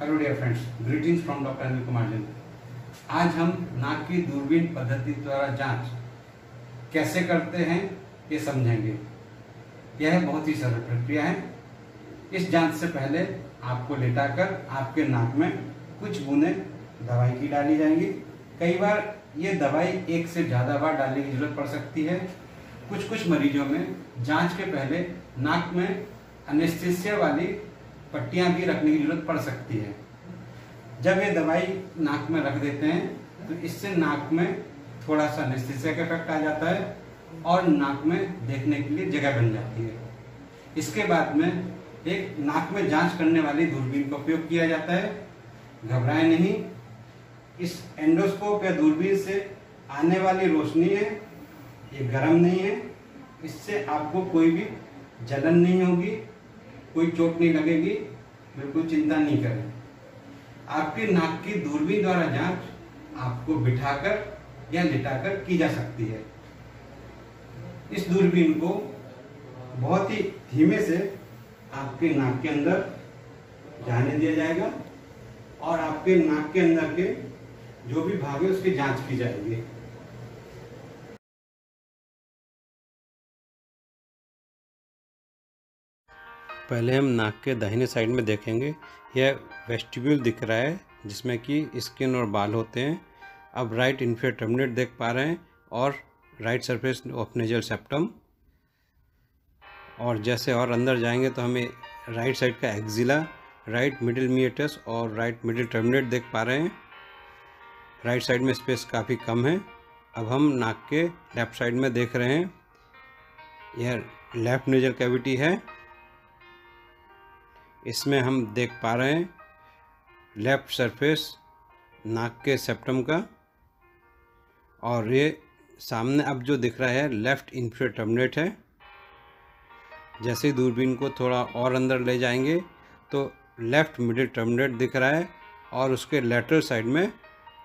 Hello dear friends greetings from doctor Anil Kumar Jain आज हम नाक की दूरबीन पद्धति द्वारा जाँच कैसे करते हैं, ये समझेंगे। यह बहुत ही सरल प्रक्रिया है। इस जाँच से पहले आपको लेटाकर आपके नाक में कुछ बूंदें दवाई की डाली जाएँगी। कई बार ये दवाई एक से ज़्यादा बार डालने की ज़रूरत पड़ सकती है। कुछ कुछ मरीजों में जाँच के पहले नाक में अनेस्थीसिया वाली पट्टियाँ भी रखने की ज़रूरत पड़ सकती है। जब ये दवाई नाक में रख देते हैं तो इससे नाक में थोड़ा सा अनेस्थीसिया का इफ़ेक्ट आ जाता है और नाक में देखने के लिए जगह बन जाती है। इसके बाद में एक नाक में जाँच करने वाली दूरबीन का उपयोग किया जाता है। घबराए नहीं। इस एंडोस्कोप या दूरबीन से आने वाली रोशनी है। ये गर्म नहीं है। इससे आपको कोई भी जलन नहीं होगी। कोई चोट नहीं लगेगी, बिल्कुल चिंता नहीं करें। आपकी नाक की दूरबीन द्वारा जाँच आपको बिठाकर या लिटाकर की जा सकती है। इस दूरबीन को बहुत ही धीमे से आपके नाक के अंदर जाने दिया जाएगा और आपके नाक के अंदर के जो भी भाग है, उसकी जाँच की जाएगी। पहले हम नाक के दाहिने साइड में देखेंगे। यह वेस्टिब्यूल दिख रहा है, जिसमें कि स्किन और बाल होते हैं। अब राइट इन्फेयर टर्मिनेट देख पा रहे हैं और right surface of nasal septum और जैसे और अंदर जाएँगे तो हमें राइट साइड का एक्जिला राइट मिडिल मिएटस और राइट मिडिल टर्मिनेट देख पा रहे हैं। राइट साइड में स्पेस काफ़ी कम है। अब हम नाक के लेफ़्ट साइड में देख रहे हैं। यह लेफ़्ट नेजल कैविटी है। इसमें हम देख पा रहे हैं लेफ़्ट सरफेस नाक के सेप्टम का और ये सामने अब जो दिख रहा है लेफ़्ट इन्फियर टर्मिनेट है। जैसे ही दूरबीन को थोड़ा और अंदर ले जाएँगे तो लेफ़्ट मिडिल टर्मिनेट दिख रहा है और उसके लेटरल साइड में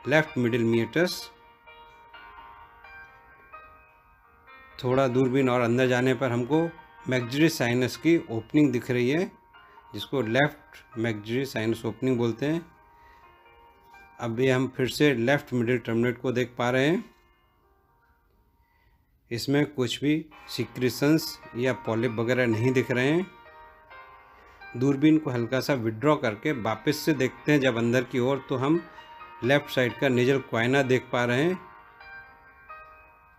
लेफ़्ट मिडिल मिएटस थोड़ा दूरबीन और अंदर जाने पर हमको मैग्जरी साइनस की ओपनिंग दिख रही है। जिसको लेफ़्ट मैगजरी साइनस ओपनिंग बोलते हैं। अभी हम फिर से लेफ़्ट मिडिल टर्मिनेट को देख पा रहे हैं। इसमें कुछ भी सिक्रिशंस या पॉलिप वगैरह नहीं दिख रहे हैं। दूरबीन को हल्का सा विड्रॉ करके वापस से देखते हैं, जब अंदर की ओर तो हम लेफ़्ट साइड का निजल क्वाइना देख पा रहे हैं।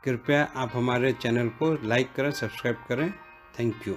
कृपया आप हमारे चैनल को लाइक करें सब्सक्राइब करें। Thank you